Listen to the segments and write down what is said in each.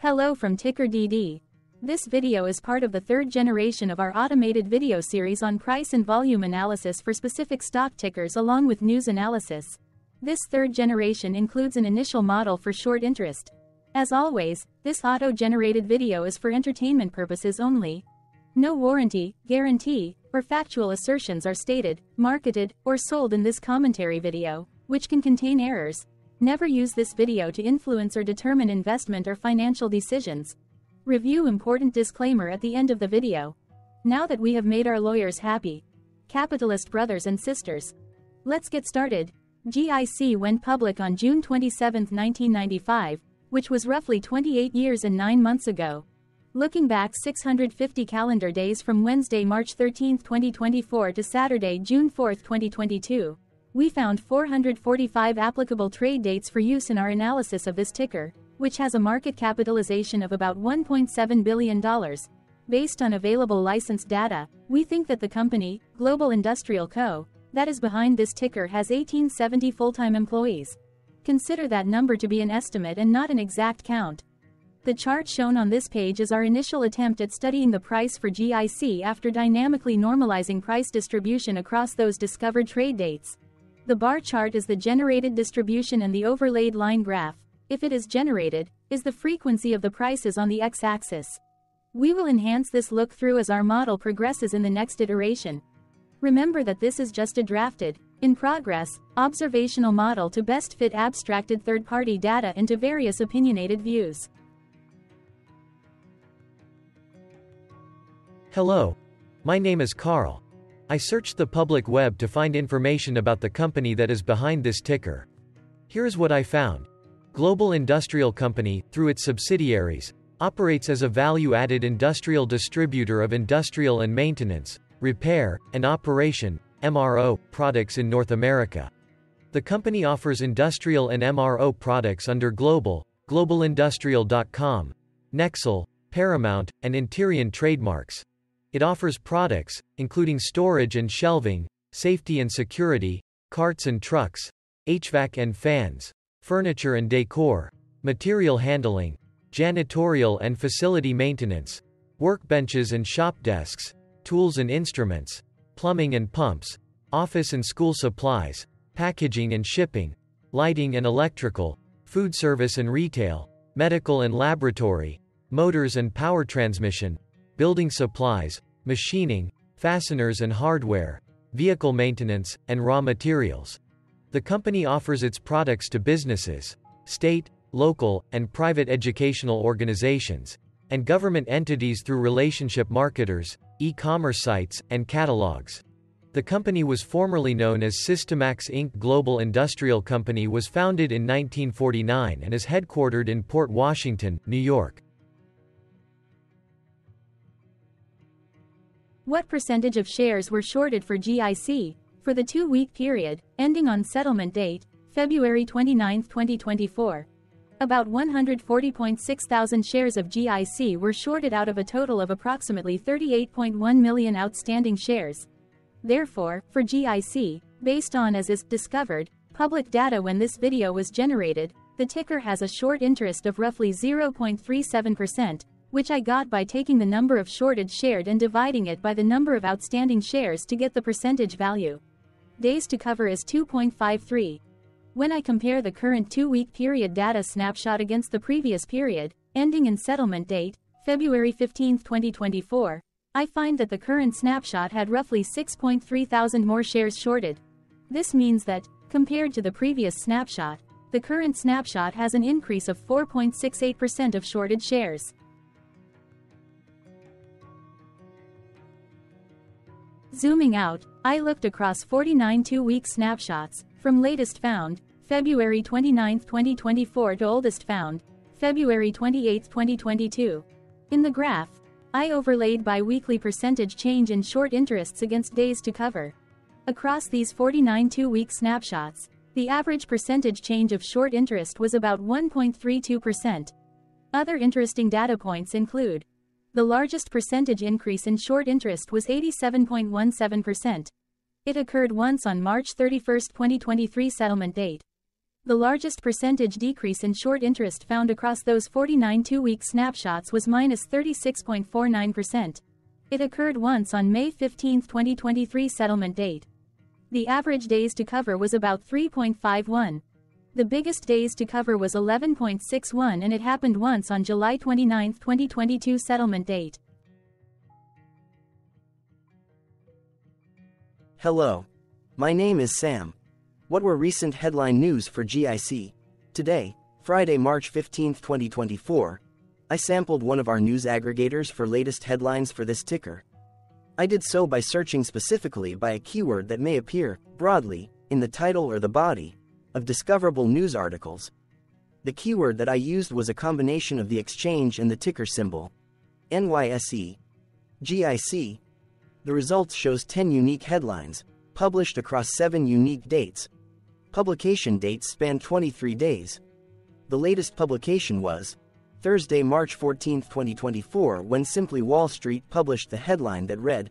Hello from Ticker DD. This video is part of the third generation of our automated video series on price and volume analysis for specific stock tickers along with news analysis. This third generation includes an initial model for short interest. As always, this auto-generated video is for entertainment purposes only. No warranty, guarantee, or factual assertions are stated, marketed, or sold in this commentary video, which can contain errors. Never use this video to influence or determine investment or financial decisions. Review important disclaimer at the end of the video. Now that we have made our lawyers happy, capitalist brothers and sisters, let's get started. GIC went public on June 27, 1995, which was roughly 28 years and 9 months ago. Looking back 650 calendar days from Wednesday, March 13, 2024 to Saturday, June 4, 2022, we found 445 applicable trade dates for use in our analysis of this ticker, which has a market capitalization of about $1.7 billion. Based on available licensed data, we think that the company, Global Industrial Co., that is behind this ticker has 1870 full-time employees. Consider that number to be an estimate and not an exact count. The chart shown on this page is our initial attempt at studying the price for GIC after dynamically normalizing price distribution across those discovered trade dates. The bar chart is the generated distribution and the overlaid line graph, if it is generated, is the frequency of the prices on the x-axis. We will enhance this look-through as our model progresses in the next iteration. Remember that this is just a drafted, in progress, observational model to best fit abstracted third-party data into various opinionated views. Hello. My name is Carl. I searched the public web to find information about the company that is behind this ticker. Here is what I found. Global Industrial Company, through its subsidiaries, operates as a value-added industrial distributor of industrial and maintenance, repair, and operation, MRO, products in North America. The company offers industrial and MRO products under Global, globalindustrial.com, Nexel, Paramount, and Interion trademarks. It offers products, including storage and shelving, safety and security, carts and trucks, HVAC and fans, furniture and decor, material handling, janitorial and facility maintenance, workbenches and shop desks, tools and instruments, plumbing and pumps, office and school supplies, packaging and shipping, lighting and electrical, food service and retail, medical and laboratory, motors and power transmission, building supplies, machining, fasteners and hardware, vehicle maintenance, and raw materials. The company offers its products to businesses, state, local, and private educational organizations, and government entities through relationship marketers, e-commerce sites, and catalogs. The company was formerly known as Systemax Inc. Global Industrial Company was founded in 1949 and is headquartered in Port Washington, New York. What percentage of shares were shorted for GIC, for the two-week period, ending on settlement date, February 29, 2024? About 140.6 thousand shares of GIC were shorted out of a total of approximately 38.1 million outstanding shares. Therefore, for GIC, based on as is discovered, public data when this video was generated, the ticker has a short interest of roughly 0.37%, which I got by taking the number of shorted shared and dividing it by the number of outstanding shares to get the percentage value. Days to cover is 2.53. When I compare the current two-week period data snapshot against the previous period, ending in settlement date, February 15, 2024, I find that the current snapshot had roughly 6.3 thousand more shares shorted. This means that, compared to the previous snapshot, the current snapshot has an increase of 4.68% of shorted shares. Zooming out, I looked across 49 two-week snapshots, from latest found, February 29, 2024 to oldest found, February 28, 2022. In the graph, I overlaid bi-weekly percentage change in short interests against days to cover. Across these 49 two-week snapshots, the average percentage change of short interest was about 1.32%. Other interesting data points include the largest percentage increase in short interest was 87.17%. It occurred once on March 31, 2023 settlement date. The largest percentage decrease in short interest found across those 49 two-week snapshots was minus 36.49%. It occurred once on May 15, 2023 settlement date. The average days to cover was about 3.51. The biggest days to cover was 11.61 and it happened once on July 29, 2022 settlement date. Hello. My name is Sam. What were recent headline news for GIC? Today, Friday, March 15, 2024, I sampled one of our news aggregators for latest headlines for this ticker. I did so by searching specifically by a keyword that may appear, broadly, in the title or the body of discoverable news articles. The keyword that I used was a combination of the exchange and the ticker symbol NYSE. GIC. The results shows 10 unique headlines, published across 7 unique dates. Publication dates span 23 days. The latest publication was Thursday, March 14, 2024, when Simply Wall Street published the headline that read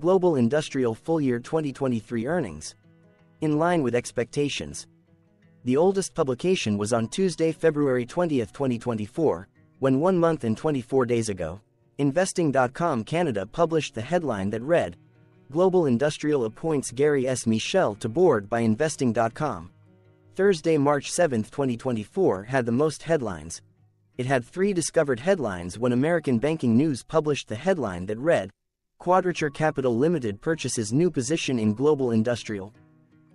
Global Industrial Full Year 2023 Earnings. In line with expectations. The oldest publication was on Tuesday, February 20, 2024, when one month and 24 days ago, Investing.com Canada published the headline that read Global Industrial appoints Gary S. Michel to board by Investing.com. Thursday, March 7, 2024, had the most headlines it had three discovered headlines when American Banking News published the headline that read Quadrature Capital Limited purchases new position in global industrial.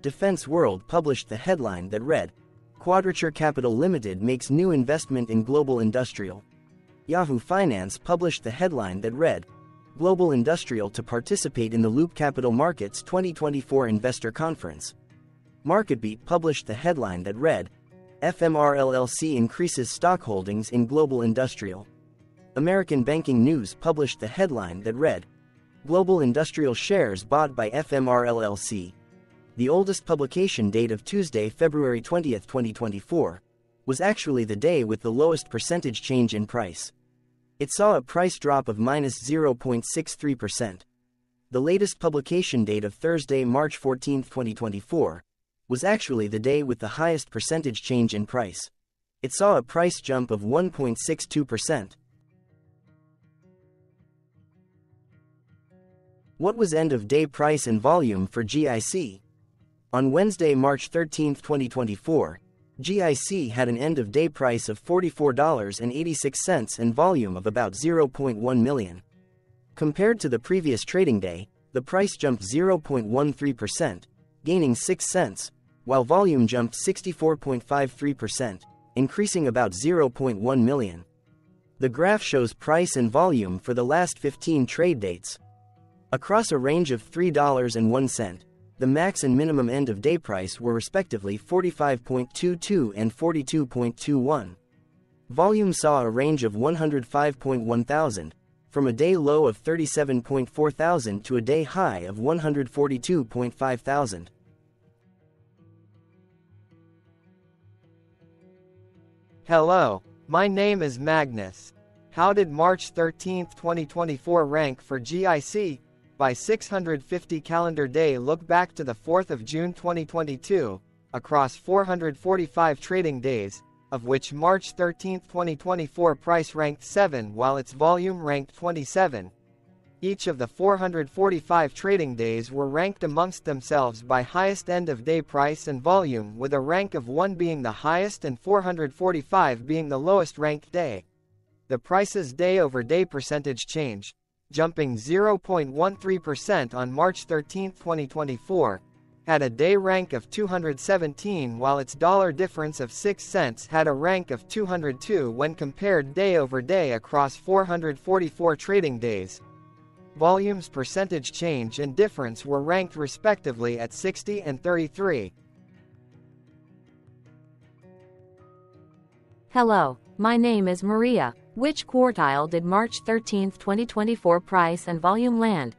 Defense World published the headline that read Quadrature Capital Limited makes new investment in global industrial. Yahoo Finance published the headline that read Global Industrial to participate in the Loop Capital Markets 2024 Investor Conference. MarketBeat published the headline that read FMR LLC increases stock holdings in Global Industrial. American Banking News published the headline that read Global Industrial shares bought by FMR LLC. The oldest publication date of Tuesday, February 20, 2024, was actually the day with the lowest percentage change in price. It saw a price drop of minus 0.63%. The latest publication date of Thursday, March 14, 2024, was actually the day with the highest percentage change in price. It saw a price jump of 1.62%. What was end of day price and volume for GIC? On Wednesday, March 13, 2024, GIC had an end of day price of $44.86 and volume of about 0.1 million. Compared to the previous trading day, the price jumped 0.13%, gaining 6 cents, while volume jumped 64.53%, increasing about 0.1 million. The graph shows price and volume for the last 15 trade dates. Across a range of $3.01, the max and minimum end of day price were respectively 45.22 and 42.21. Volume saw a range of 105.1 thousand, from a day low of 37.4 thousand to a day high of 142.5 thousand. Hello, my name is Magnus. How did March 13, 2024 rank for GIC? By 650 calendar day look back to the 4th of June 2022, across 445 trading days, of which March 13, 2024 price ranked 7 while its volume ranked 27. Each of the 445 trading days were ranked amongst themselves by highest end of day price and volume with a rank of 1 being the highest and 445 being the lowest ranked day. The price's day over day percentage change, jumping 0.13% on March 13, 2024, had a day rank of 217 while its dollar difference of 6 cents had a rank of 202 when compared day over day across 444 trading days. Volumes percentage change and difference were ranked respectively at 60 and 33. Hello, my name is Maria. Which quartile did March 13, 2024 price and volume land?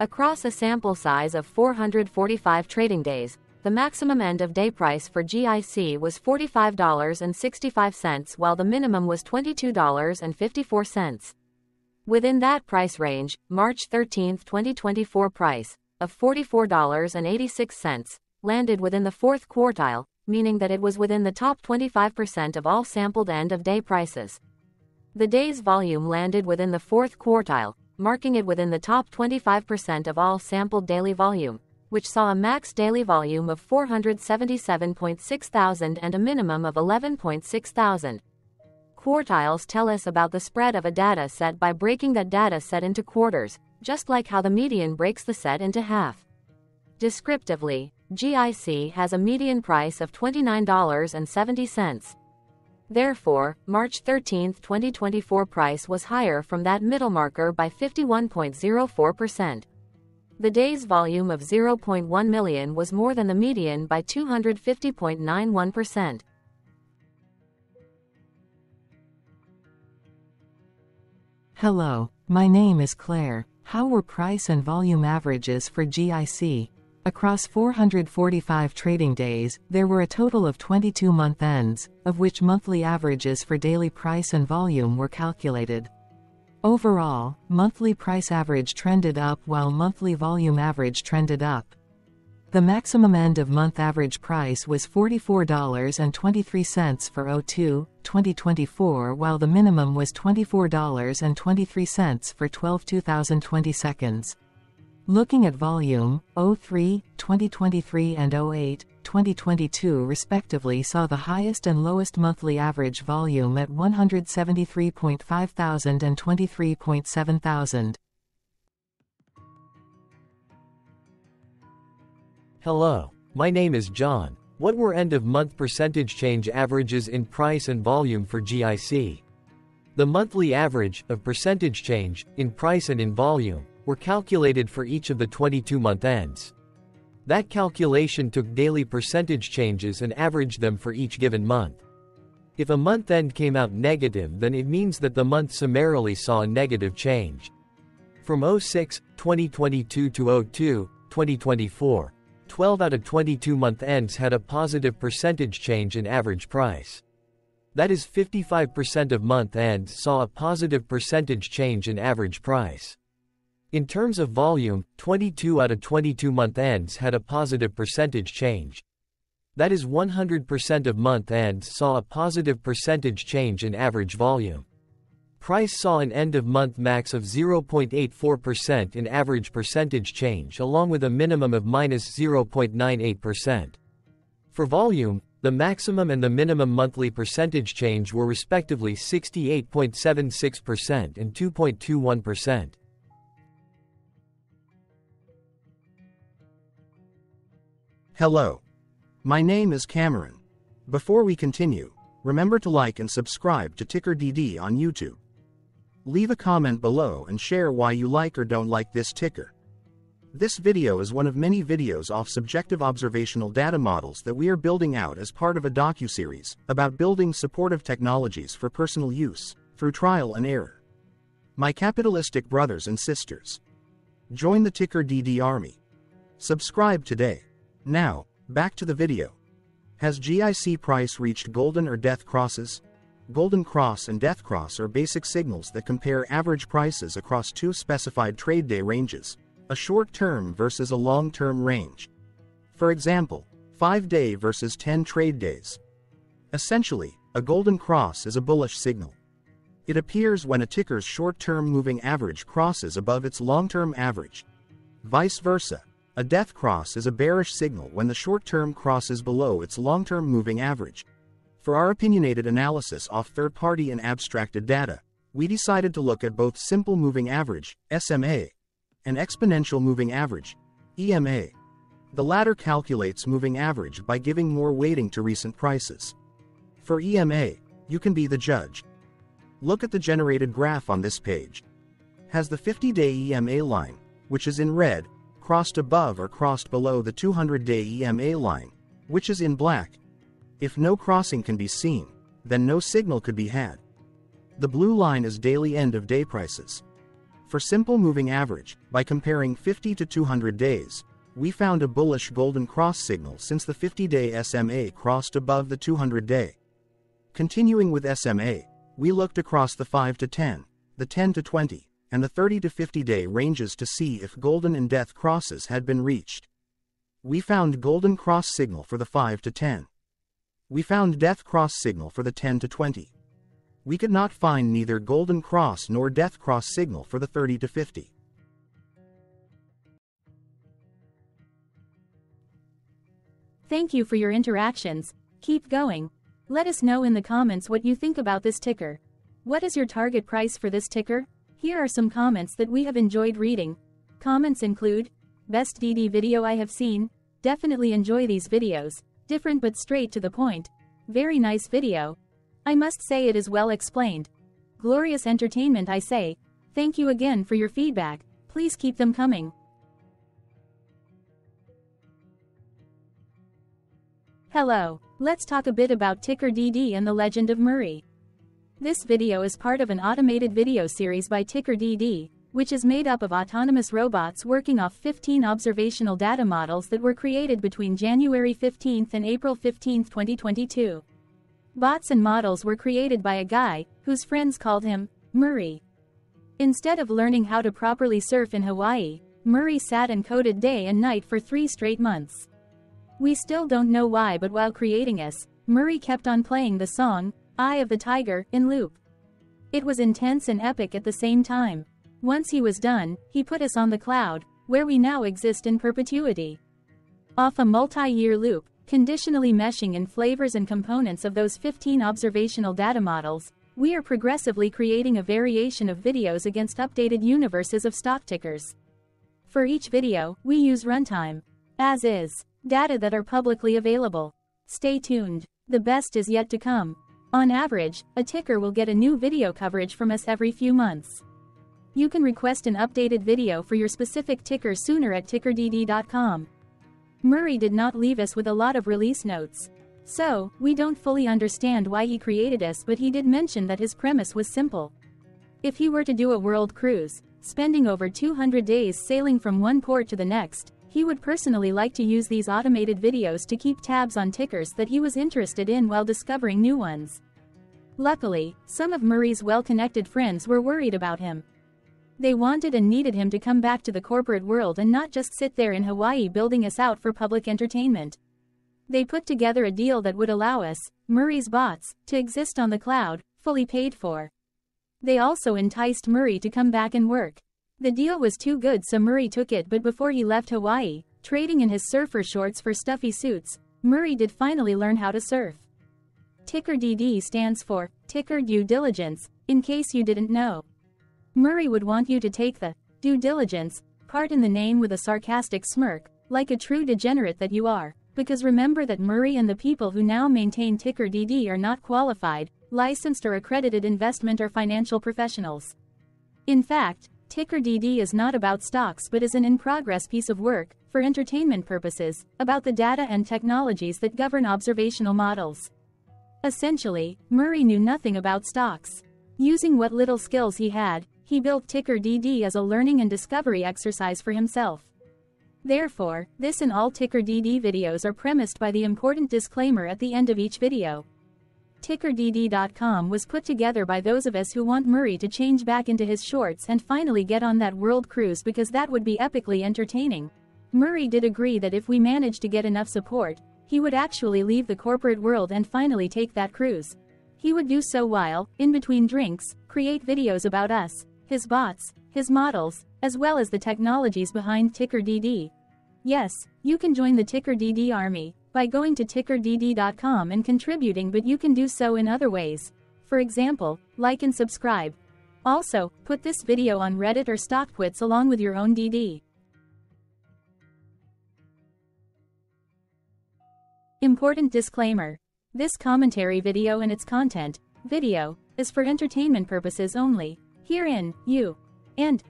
Across a sample size of 445 trading days, the maximum end of day price for GIC was $45.65 while the minimum was $22.54. Within that price range, March 13, 2024 price of $44.86 landed within the fourth quartile, meaning that it was within the top 25% of all sampled end of day prices. The day's volume landed within the fourth quartile, marking it within the top 25% of all sampled daily volume, which saw a max daily volume of 477.6 thousand and a minimum of 11.6 thousand. Quartiles tell us about the spread of a data set by breaking that data set into quarters, just like how the median breaks the set into half. Descriptively, GIC has a median price of $29.70. Therefore, March 13, 2024 price was higher from that middle marker by 51.04%. The day's volume of 0.1 million was more than the median by 250.91%. Hello, my name is Claire. How were price and volume averages for GIC? Across 445 trading days, there were a total of 22 month ends, of which monthly averages for daily price and volume were calculated. Overall, monthly price average trended up while monthly volume average trended up. The maximum end of month average price was $44.23 for O2 2024 while the minimum was $24.23 for 12 2020 seconds. Looking at volume, 03, 2023 and 08, 2022 respectively saw the highest and lowest monthly average volume at 173.5 thousand and 23.7 thousand. Hello, my name is John. What were end-of-month percentage change averages in price and volume for GIC? The monthly average of percentage change in price and in volume were calculated for each of the 22 month ends. That calculation took daily percentage changes and averaged them for each given month. If a month end came out negative then it means that the month summarily saw a negative change. From 06, 2022 to 02, 2024, 12 out of 22 month ends had a positive percentage change in average price. That is 55% of month ends saw a positive percentage change in average price. In terms of volume, 22 out of 22 month ends had a positive percentage change. That is 100% of month ends saw a positive percentage change in average volume. Price saw an end of month max of 0.84% in average percentage change along with a minimum of minus 0.98%. For volume, the maximum and the minimum monthly percentage change were respectively 68.76% and 2.21%. Hello. My name is Cameron. Before we continue, remember to like and subscribe to Ticker DD on YouTube. Leave a comment below and share why you like or don't like this ticker. This video is one of many videos off subjective observational data models that we are building out as part of a docu-series about building supportive technologies for personal use, through trial and error. My capitalistic brothers and sisters. Join the Ticker DD army. Subscribe today. Now, back to the video. Has GIC price reached golden or death crosses? Golden cross and death cross are basic signals that compare average prices across two specified trade day ranges, a short-term versus a long-term range. For example, 5-day versus 10 trade days. Essentially, a golden cross is a bullish signal. It appears when a ticker's short-term moving average crosses above its long-term average. Vice versa, a death cross is a bearish signal when the short-term crosses below its long-term moving average. For our opinionated analysis off third-party and abstracted data, we decided to look at both simple moving average, SMA, and exponential moving average, EMA. The latter calculates moving average by giving more weighting to recent prices. For EMA, you can be the judge. Look at the generated graph on this page. Has the 50-day EMA line, which is in red, crossed above or crossed below the 200-day EMA line, which is in black. If no crossing can be seen, then no signal could be had. The blue line is daily end of day prices. For simple moving average, by comparing 50 to 200 days, we found a bullish golden cross signal since the 50-day SMA crossed above the 200-day. Continuing with SMA, we looked across the 5 to 10, the 10 to 20, and the 30 to 50 day ranges to see if golden and death crosses had been reached. We found golden cross signal for the 5 to 10. We found Death Cross signal for the 10 to 20. We could not find neither Golden Cross nor Death Cross signal for the 30 to 50. Thank you for your interactions. Keep going. Let us know in the comments what you think about this ticker. What is your target price for this ticker? Here are some comments that we have enjoyed reading. Comments include, Best DD video I have seen, definitely enjoy these videos, different but straight to the point. Very nice video. I must say it is well explained. Glorious entertainment I say. Thank you again for your feedback, please keep them coming. Hello, let's talk a bit about Ticker DD and the Legend of Murray. This video is part of an automated video series by Ticker DD, which is made up of autonomous robots working off 15 observational data models that were created between January 15 and April 15, 2022. Bots and models were created by a guy, whose friends called him, Murray. Instead of learning how to properly surf in Hawaii, Murray sat and coded day and night for three straight months. We still don't know why but while creating us, Murray kept on playing the song, Eye of the Tiger, in loop. It was intense and epic at the same time. Once he was done, he put us on the cloud, where we now exist in perpetuity. Off a multi-year loop, conditionally meshing in flavors and components of those 15 observational data models, we are progressively creating a variation of videos against updated universes of stock tickers. For each video, we use runtime, as is. Data that are publicly available. Stay tuned. The best is yet to come. On average, a ticker will get a new video coverage from us every few months. You can request an updated video for your specific ticker sooner at tickerdd.com. Murray did not leave us with a lot of release notes. So, we don't fully understand why he created us but he did mention that his premise was simple. If he were to do a world cruise, spending over 200 days sailing from one port to the next, he would personally like to use these automated videos to keep tabs on tickers that he was interested in while discovering new ones. Luckily, some of Murray's well-connected friends were worried about him. They wanted and needed him to come back to the corporate world and not just sit there in Hawaii building us out for public entertainment. They put together a deal that would allow us, Murray's bots, to exist on the cloud, fully paid for. They also enticed Murray to come back and work. The deal was too good so Murray took it but before he left Hawaii, trading in his surfer shorts for stuffy suits, Murray did finally learn how to surf. Ticker DD stands for Ticker Due Diligence, in case you didn't know. Murray would want you to take the due diligence part in the name with a sarcastic smirk, like a true degenerate that you are, because remember that Murray and the people who now maintain Ticker DD are not qualified, licensed or accredited investment or financial professionals. In fact, Ticker DD is not about stocks but is an in-progress piece of work, for entertainment purposes, about the data and technologies that govern observational models. Essentially, Murray knew nothing about stocks. Using what little skills he had, he built Ticker DD as a learning and discovery exercise for himself. Therefore, this and all Ticker DD videos are premised by the important disclaimer at the end of each video. TickerDD.com was put together by those of us who want Murray to change back into his shorts and finally get on that world cruise because that would be epically entertaining. Murray did agree that if we managed to get enough support, he would actually leave the corporate world and finally take that cruise. He would do so while, in between drinks, create videos about us, his bots, his models, as well as the technologies behind TickerDD. Yes, you can join the TickerDD army, by going to tickerdd.com and contributing but you can do so in other ways. For example, like and subscribe. Also, put this video on Reddit or StockTwits along with your own DD. Important disclaimer. This commentary video and its content, video, is for entertainment purposes only. Herein, you and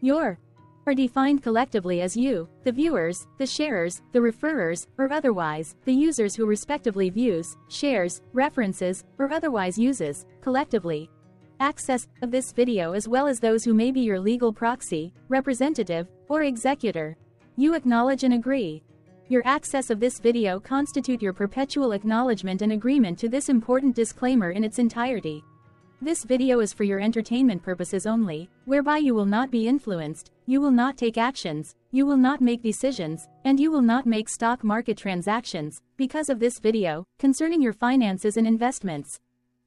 your are defined collectively as you, the viewers, the sharers, the referrers, or otherwise, the users who respectively views, shares, references, or otherwise uses, collectively, access of this video as well as those who may be your legal proxy, representative, or executor. You acknowledge and agree. Your access of this video constitute your perpetual acknowledgement and agreement to this important disclaimer in its entirety. This video is for your entertainment purposes only, whereby you will not be influenced, you will not take actions, you will not make decisions, and you will not make stock market transactions, because of this video, concerning your finances and investments.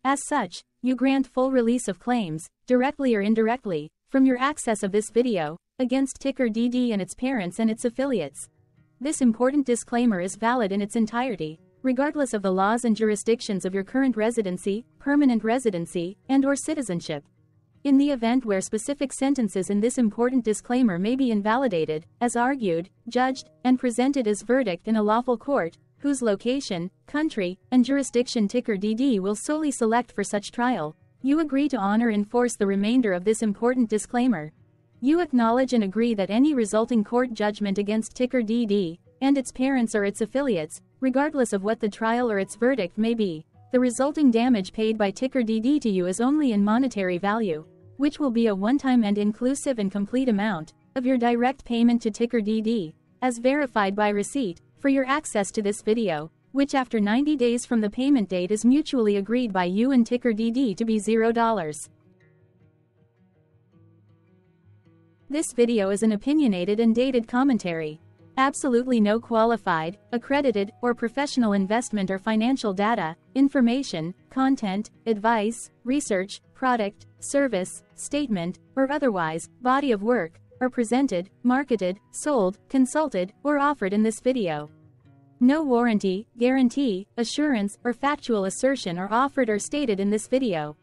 As such, you grant full release of claims, directly or indirectly, from your access of this video, against ticker DD and its parents and its affiliates. This important disclaimer is valid in its entirety, regardless of the laws and jurisdictions of your current residency, permanent residency, and or citizenship. In the event where specific sentences in this important disclaimer may be invalidated, as argued, judged, and presented as verdict in a lawful court, whose location, country, and jurisdiction ticker DD will solely select for such trial, you agree to honor and enforce the remainder of this important disclaimer. You acknowledge and agree that any resulting court judgment against ticker DD, and its parents or its affiliates, regardless of what the trial or its verdict may be. The resulting damage paid by ticker DD to you is only in monetary value, which will be a one-time and inclusive and complete amount of your direct payment to ticker DD, as verified by receipt, for your access to this video, which after 90 days from the payment date is mutually agreed by you and ticker DD to be $0. This video is an opinionated and dated commentary. Absolutely no qualified, accredited, or professional investment or financial data, information, content, advice, research, product, service, statement, or otherwise, body of work, are presented, marketed, sold, consulted, or offered in this video. No warranty, guarantee, assurance, or factual assertion are offered or stated in this video.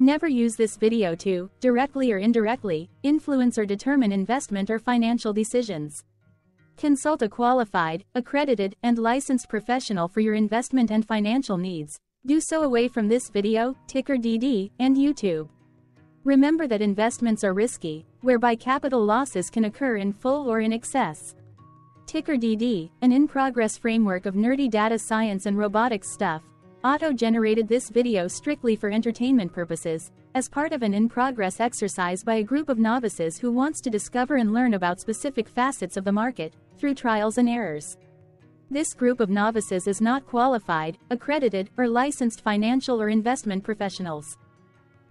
Never use this video to, directly or indirectly, influence or determine investment or financial decisions. Consult a qualified, accredited, and licensed professional for your investment and financial needs. Do so away from this video, ticker DD, and YouTube. Remember that investments are risky, whereby capital losses can occur in full or in excess. Ticker DD, an in-progress framework of nerdy data science and robotics stuff, auto-generated this video strictly for entertainment purposes, as part of an in-progress exercise by a group of novices who wants to discover and learn about specific facets of the market, through trials and errors. This group of novices is not qualified, accredited, or licensed financial or investment professionals.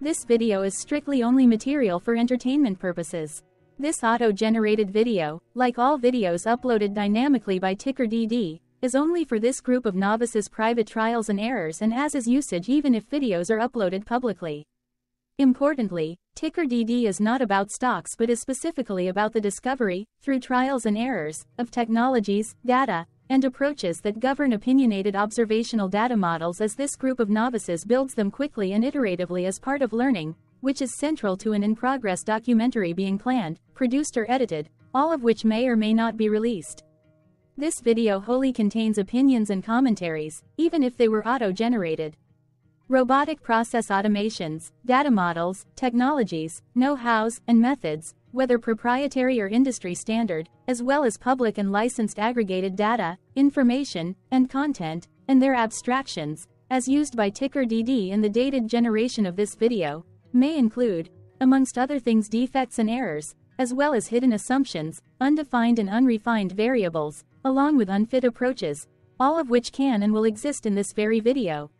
This video is strictly only material for entertainment purposes. This auto-generated video, like all videos uploaded dynamically by TickerDD, is only for this group of novices private trials and errors and as is usage even if videos are uploaded publicly. Importantly, TickerDD is not about stocks but is specifically about the discovery, through trials and errors, of technologies, data, and approaches that govern opinionated observational data models as this group of novices builds them quickly and iteratively as part of learning, which is central to an in-progress documentary being planned, produced or edited, all of which may or may not be released. This video wholly contains opinions and commentaries, even if they were auto-generated. Robotic process automations, data models, technologies, know-hows, and methods, whether proprietary or industry standard, as well as public and licensed aggregated data, information, and content, and their abstractions, as used by TickerDD in the dated generation of this video, may include, amongst other things defects and errors, as well as hidden assumptions, undefined and unrefined variables, along with unfit approaches, all of which can and will exist in this very video.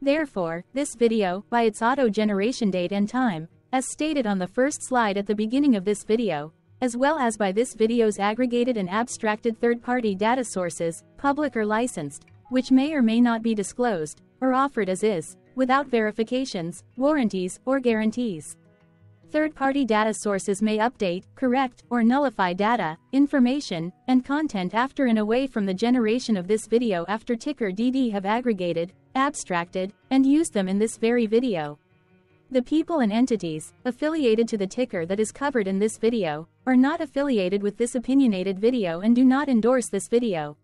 Therefore, this video, by its auto-generation date and time, as stated on the first slide at the beginning of this video, as well as by this video's aggregated and abstracted third-party data sources, public or licensed, which may or may not be disclosed, or offered as is, without verifications, warranties, or guarantees. Third-party data sources may update, correct, or nullify data, information, and content after and away from the generation of this video after ticker DD have aggregated, abstracted, and used them in this very video. The people and entities, affiliated to the ticker that is covered in this video, are not affiliated with this opinionated video and do not endorse this video.